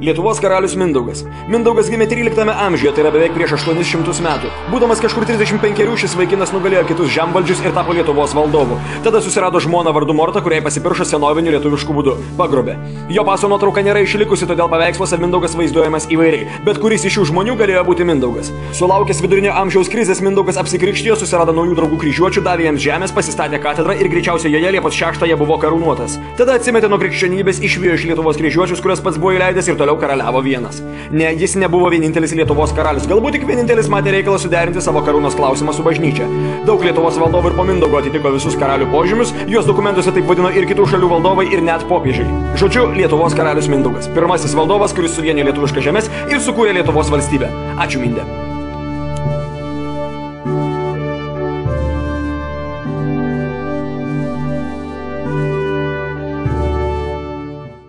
Lietuvos karalius Mindaugas. Mindaugas gimė 13 amžiuje, tai yra beveik prieš 800 metų. Būdamas kažkur 35 šis vaikinas nugalėjo kitus žemvaldžius ir tapo Lietuvos valdovu. Tada susirado žmoną vardu Morta, kuriai pasipiršo senoviniu lietuvišku būdu - pagrobė. Jo paso nuotrauka nėra išlikusi, todėl paveiksluose Mindaugas vaizduojamas įvairiai, bet kuris iš šių žmonių galėjo būti Mindaugas. Sulaukęs vidurinio amžiaus krizės Mindaugas apsikrikštijo, susirado naujų draugų kryžiuočių, davė jiems žemės, pasistatė katedrą ir greičiausiai joje Liepos 6 buvo karūnuotas. Tada atsimetė nuo krikščionybės, išvijo iš Lietuvos kryžiuočius, kuriuos pats buvo įleidęs ir toliau karaliavo vienas. Ne, jis nebuvo vienintelis Lietuvos karalius, galbūt tik vienintelis matė reikalą suderinti savo karūnos klausimą su bažnyčia. Daug Lietuvos valdovų ir po Mindaugo atitiko visus karalių požymius, juos dokumentuose taip vadino ir kitų šalių valdovai ir net popiežiai. Žodžiu, Lietuvos karalius Mindaugas. Pirmasis valdovas, kuris suvienė lietuviškas žemės ir sukūrė Lietuvos valstybę. Ačiū Mindė.